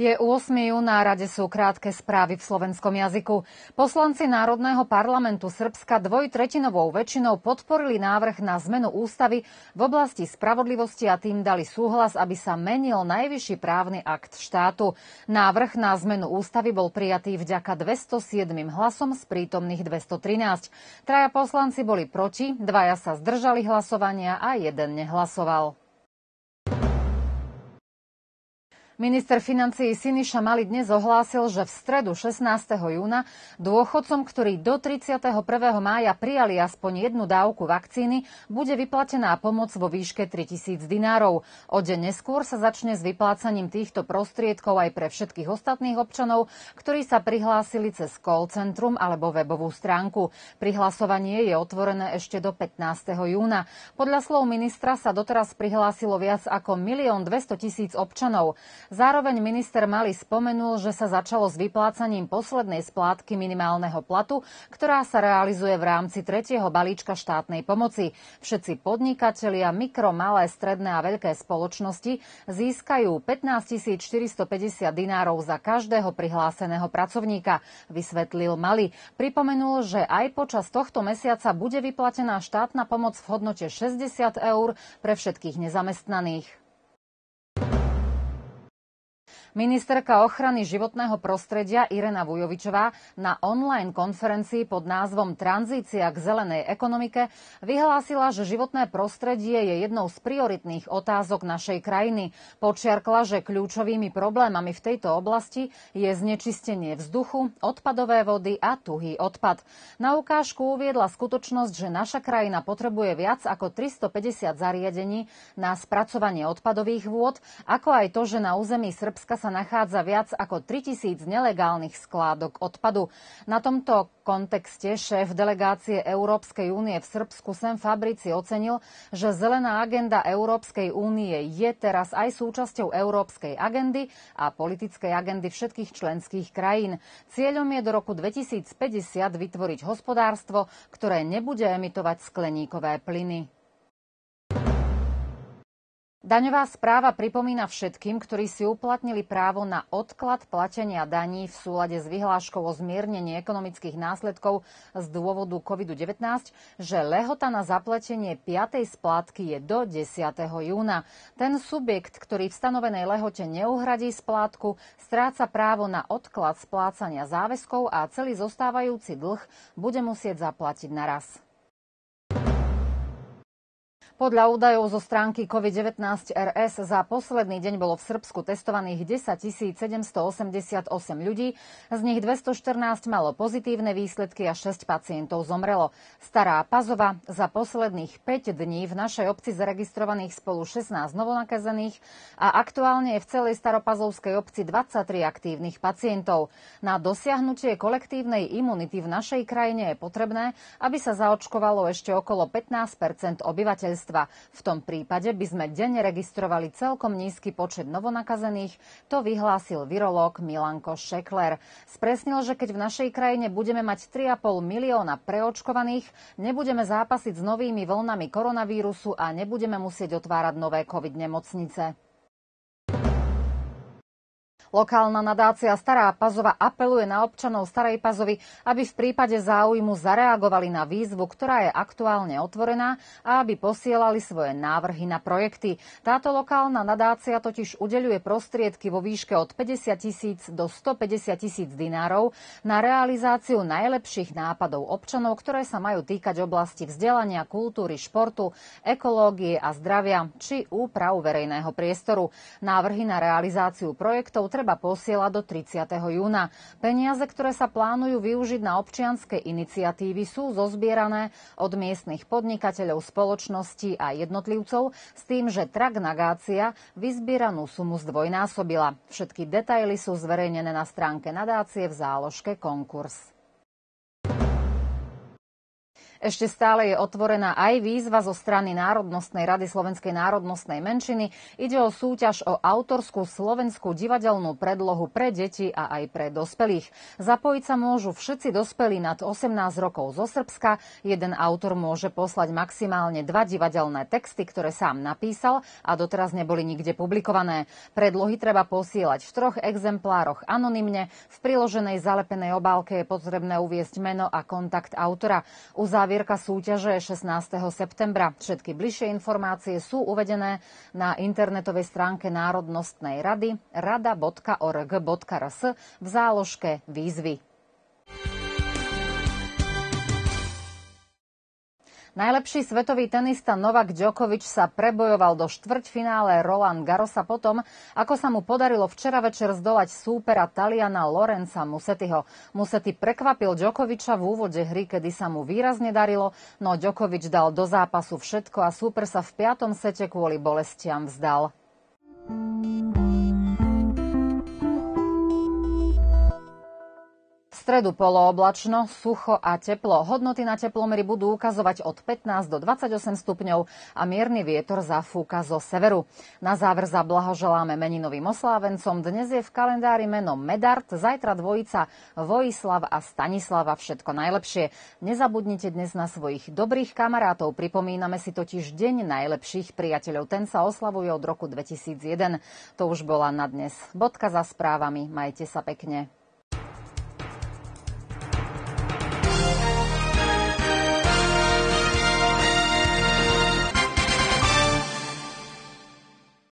Je 8. júna, rade sú krátke správy v slovenskom jazyku. Poslanci Národného parlamentu Srbska dvojtretinovou väčšinou podporili návrh na zmenu ústavy v oblasti spravodlivosti a tým dali súhlas, aby sa menil najvyšší právny akt štátu. Návrh na zmenu ústavy bol prijatý vďaka 207 hlasom z prítomných 213. Traja poslanci boli proti, dvaja sa zdržali hlasovania a jeden nehlasoval. Minister financií Siniša Mali dnes ohlásil, že v stredu 16. júna dôchodcom, ktorí do 31. mája prijali aspoň jednu dávku vakcíny, bude vyplatená pomoc vo výške 3000 dinárov. O deň neskôr sa začne s vyplácaním týchto prostriedkov aj pre všetkých ostatných občanov, ktorí sa prihlásili cez call centrum alebo webovú stránku. Prihlasovanie je otvorené ešte do 15. júna. Podľa slov ministra sa doteraz prihlásilo viac ako 1 200 tisíc občanov. Zároveň minister Mali spomenul, že sa začalo s vyplácaním poslednej splátky minimálneho platu, ktorá sa realizuje v rámci tretieho balíčka štátnej pomoci. Všetci podnikatelia, mikro, malé, stredné a veľké spoločnosti získajú 15 450 dinárov za každého prihláseného pracovníka, vysvetlil Mali. Pripomenul, že aj počas tohto mesiaca bude vyplatená štátna pomoc v hodnote 60 eur pre všetkých nezamestnaných. Ministerka ochrany životného prostredia Irena Vujovičová na online konferencii pod názvom Tranzícia k zelenej ekonomike vyhlásila, že životné prostredie je jednou z prioritných otázok našej krajiny. Počiarkla, že kľúčovými problémami v tejto oblasti je znečistenie vzduchu, odpadové vody a tuhý odpad. Na ukážku uviedla skutočnosť, že naša krajina potrebuje viac ako 350 zariadení na spracovanie odpadových vôd, ako aj to, že na území Srbska sa nachádza viac ako 3000 nelegálnych skládok odpadu. Na tomto kontexte šéf delegácie Európskej únie v Srbsku Sem Fabrici ocenil, že zelená agenda Európskej únie je teraz aj súčasťou európskej agendy a politickej agendy všetkých členských krajín. Cieľom je do roku 2050 vytvoriť hospodárstvo, ktoré nebude emitovať skleníkové plyny. Daňová správa pripomína všetkým, ktorí si uplatnili právo na odklad platenia daní v súlade s vyhláškou o zmiernení ekonomických následkov z dôvodu COVID-19, že lehota na zapletenie 5. splátky je do 10. júna. Ten subjekt, ktorý v stanovenej lehote neuhradí splátku, stráca právo na odklad splácania záväzkov a celý zostávajúci dlh bude musieť zaplatiť naraz. Podľa údajov zo stránky COVID-19 RS za posledný deň bolo v Srbsku testovaných 10 788 ľudí, z nich 214 malo pozitívne výsledky a 6 pacientov zomrelo. Stará Pazova za posledných 5 dní v našej obci zaregistrovaných spolu 16 novonakazených a aktuálne je v celej staropazovskej obci 23 aktívnych pacientov. Na dosiahnutie kolektívnej imunity v našej krajine je potrebné, aby sa zaočkovalo ešte okolo 15% obyvateľstva obyvateľstva. V tom prípade by sme denne registrovali celkom nízky počet novonakazených, to vyhlásil virológ Milanko Šekler. Spresnil, že keď v našej krajine budeme mať 3,5 milióna preočkovaných, nebudeme zápasiť s novými vlnami koronavírusu a nebudeme musieť otvárať nové COVID nemocnice. Lokálna nadácia Stará Pazova apeluje na občanov Starej Pazovy, aby v prípade záujmu zareagovali na výzvu, ktorá je aktuálne otvorená a aby posielali svoje návrhy na projekty. Táto lokálna nadácia totiž udeľuje prostriedky vo výške od 50 tisíc do 150 tisíc dinárov na realizáciu najlepších nápadov občanov, ktoré sa majú týkať oblasti vzdelania, kultúry, športu, ekológie a zdravia či úprav verejného priestoru. Návrhy na realizáciu projektov treba posielať do 30. júna. Peniaze, ktoré sa plánujú využiť na občianske iniciatívy, sú zozbierané od miestnych podnikateľov, spoločností a jednotlivcov s tým, že Trak Nagácia vyzbieranú sumu zdvojnásobila. Všetky detaily sú zverejnené na stránke nadácie v záložke konkurs. Ešte stále je otvorená aj výzva zo strany Národnostnej rady Slovenskej národnostnej menšiny. Ide o súťaž o autorskú slovenskú divadelnú predlohu pre deti a aj pre dospelých. Zapojiť sa môžu všetci dospelí nad 18 rokov zo Srbska. Jeden autor môže poslať maximálne dva divadelné texty, ktoré sám napísal a doteraz neboli nikde publikované. Predlohy treba posielať v troch exemplároch anonymne. V priloženej zalepenej obálke je potrebné uviesť meno a kontakt autora. Uzávierka súťaže je 16. septembra. Všetky bližšie informácie sú uvedené na internetovej stránke Národnostnej rady rada.org.rs v záložke výzvy. Najlepší svetový tenista Novak Djokovic sa prebojoval do štvrťfinále Roland Garrosa potom, ako sa mu podarilo včera večer zdolať súpera Taliana Lorenza Musettiho. Musetti prekvapil Djokoviča v úvode hry, kedy sa mu výrazne darilo, no Djokovič dal do zápasu všetko a súper sa v piatom sete kvôli bolestiam vzdal. Stredu polooblačno, sucho a teplo. Hodnoty na teplomery budú ukazovať od 15 do 28 stupňov a mierny vietor zafúka zo severu. Na záver zablahoželáme meninovým oslávencom. Dnes je v kalendári meno Medard, zajtra dvojica Vojislav a Stanislava. Všetko najlepšie. Nezabudnite dnes na svojich dobrých kamarátov. Pripomíname si totiž Deň najlepších priateľov. Ten sa oslavuje od roku 2001. To už bola na dnes. Bodka za správami. Majte sa pekne.